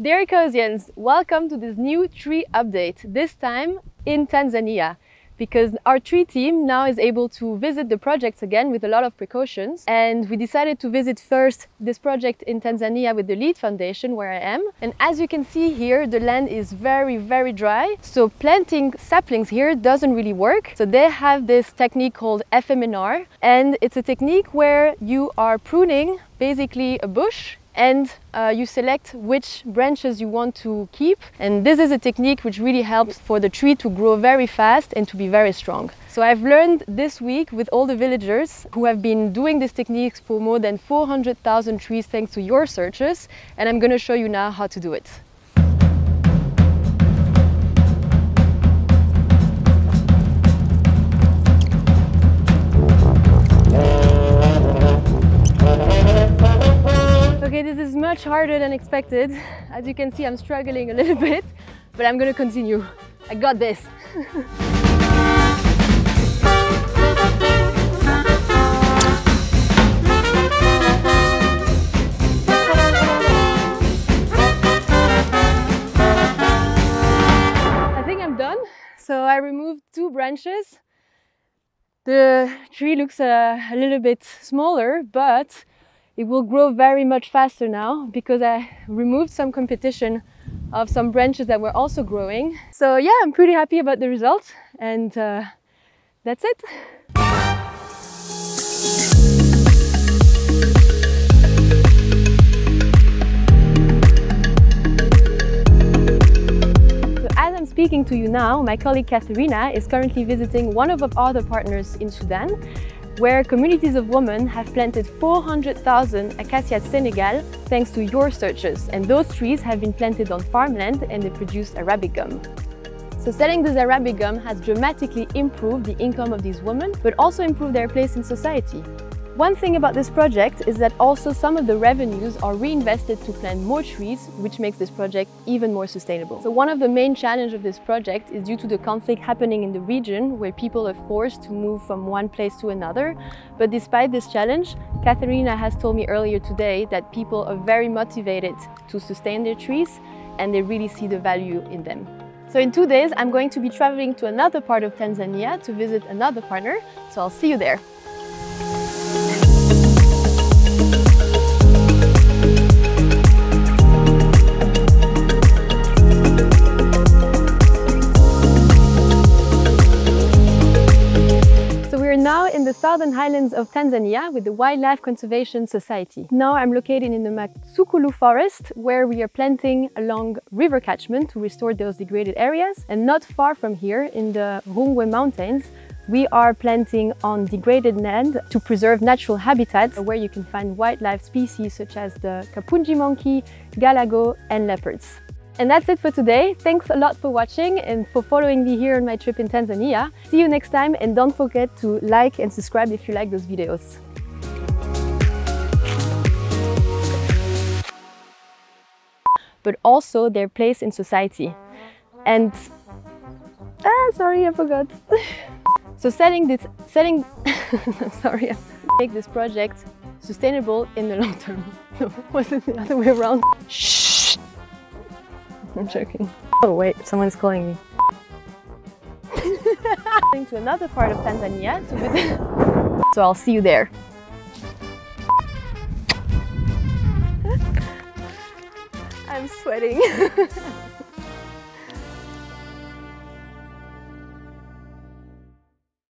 Dear Ecosians, welcome to this new tree update, this time in Tanzania because our tree team now is able to visit the projects again with a lot of precautions. And we decided to visit first this project in Tanzania with the LEAD Foundation where I am. And as you can see here, the land is very, very dry. So planting saplings here doesn't really work. So they have this technique called FMNR. And it's a technique where you are pruning basically a bush and uh, you select which branches you want to keep. And this is a technique which really helps for the tree to grow very fast and to be very strong. So I've learned this week with all the villagers who have been doing this technique for more than 400,000 trees thanks to your searches. And I'm going to show you now how to do it. Much harder than expected. As you can see, I'm struggling a little bit, but I'm gonna continue. I got this. I think I'm done. So I removed two branches. The tree looks a, a little bit smaller, but it will grow very much faster now because I removed some competition of some branches that were also growing. So yeah, I'm pretty happy about the results and uh, that's it. As I'm speaking to you now, my colleague Katharina is currently visiting one of our other partners in Sudan where communities of women have planted 400,000 acacias Senegal thanks to your searches. And those trees have been planted on farmland and they produce Arabic gum. So selling this Arabic gum has dramatically improved the income of these women, but also improved their place in society. One thing about this project is that also some of the revenues are reinvested to plant more trees, which makes this project even more sustainable. So one of the main challenges of this project is due to the conflict happening in the region where people are forced to move from one place to another. But despite this challenge, Katharina has told me earlier today that people are very motivated to sustain their trees and they really see the value in them. So in two days, I'm going to be traveling to another part of Tanzania to visit another partner. So I'll see you there. Now in the southern highlands of Tanzania with the Wildlife Conservation Society. Now I'm located in the Matsukulu forest where we are planting along river catchment to restore those degraded areas and not far from here in the Rungwe mountains we are planting on degraded land to preserve natural habitats where you can find wildlife species such as the Kipunji monkey, galago and leopards. And that's it for today. Thanks a lot for watching and for following me here on my trip in Tanzania. See you next time and don't forget to like and subscribe if you like those videos. But also their place in society. And ah, sorry, I forgot. so selling this, selling, I'm sorry, make this project sustainable in the long term. No, was it the other way around? Shh. I'm joking. Oh wait, someone's calling me. Going to another part of Tanzania to visit. so I'll see you there. I'm sweating.